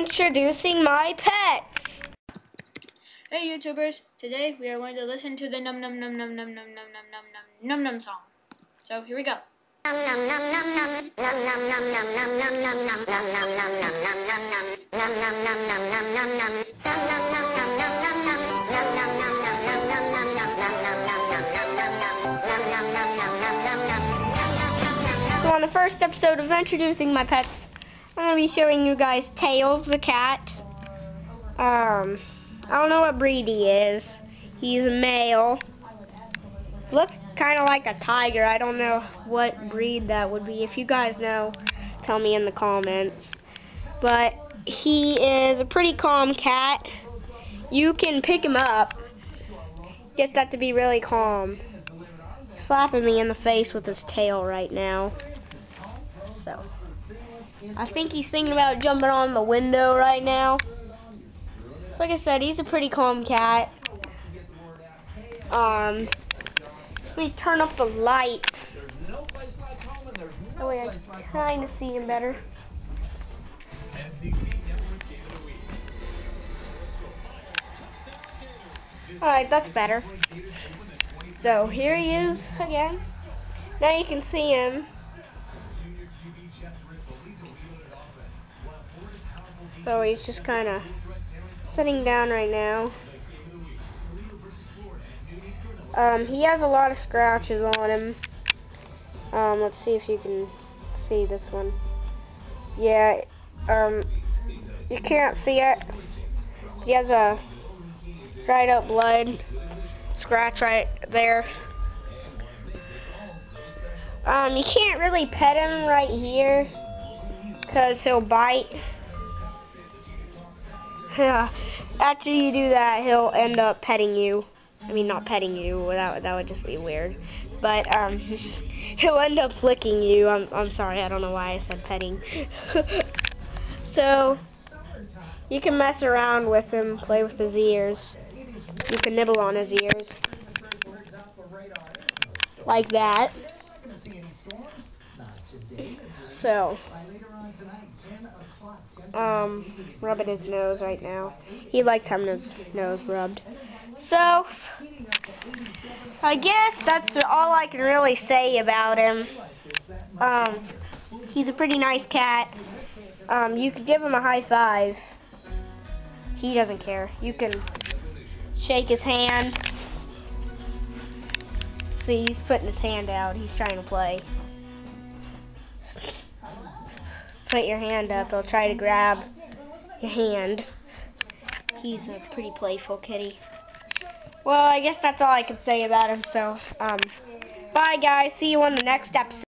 introducing my pets. Hey YouTubers, today we are going to listen to the num num num num num num num num num num num num song. So here we go. So on the first episode of introducing my pets, I'm going to be showing you guys Tails the cat. Um, I don't know what breed he is. He's a male. Looks kind of like a tiger. I don't know what breed that would be. If you guys know, tell me in the comments. But he is a pretty calm cat. You can pick him up. Get that to be really calm. Slapping me in the face with his tail right now. So, I think he's thinking about jumping on the window right now. So like I said, he's a pretty calm cat. Um, let me turn off the light. That way I kind of see him better. Alright, that's better. So here he is again. Now you can see him. So he's just kind of sitting down right now. Um, he has a lot of scratches on him. Um, let's see if you can see this one. Yeah, um, you can't see it. He has a dried up blood scratch right there. Um, you can't really pet him right here because he'll bite. Yeah. After you do that, he'll end up petting you. I mean, not petting you. That that would just be weird. But um, he'll end up licking you. I'm I'm sorry. I don't know why I said petting. so you can mess around with him, play with his ears. You can nibble on his ears. Like that. So, um, rubbing his nose right now. He likes having his nose rubbed. So, I guess that's all I can really say about him. Um, he's a pretty nice cat. Um, you could give him a high five. He doesn't care. You can shake his hand. See, he's putting his hand out. He's trying to play. Put your hand up. He'll try to grab your hand. He's a pretty playful kitty. Well, I guess that's all I can say about him. So, um, bye guys. See you on the next episode.